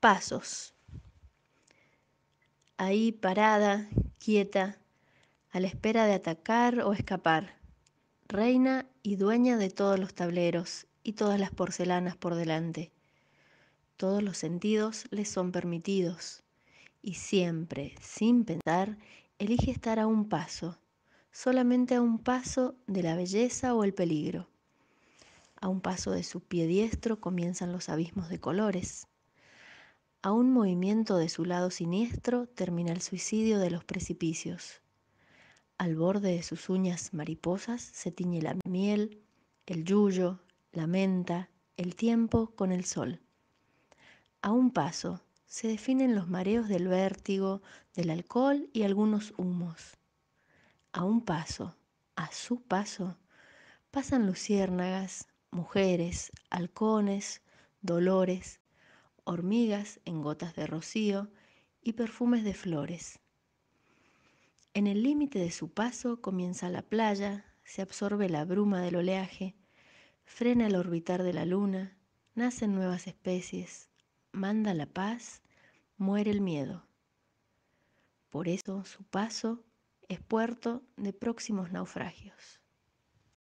Pasos. Ahí parada, quieta, a la espera de atacar o escapar, reina y dueña de todos los tableros y todas las porcelanas por delante. Todos los sentidos le son permitidos y siempre, sin pensar, elige estar a un paso, solamente a un paso de la belleza o el peligro. A un paso de su pie diestro comienzan los abismos de colores. A un movimiento de su lado siniestro termina el suicidio de los precipicios. Al borde de sus uñas mariposas se tiñe la miel, el yuyo, la menta, el tiempo con el sol. A un paso se definen los mareos del vértigo, del alcohol y algunos humos. A un paso, a su paso, pasan luciérnagas, mujeres, halcones, dolores, hormigas en gotas de rocío y perfumes de flores. En el límite de su paso comienza la playa, se absorbe la bruma del oleaje, frena el orbitar de la luna, nacen nuevas especies, manda la paz, muere el miedo. Por eso su paso es puerto de próximos naufragios.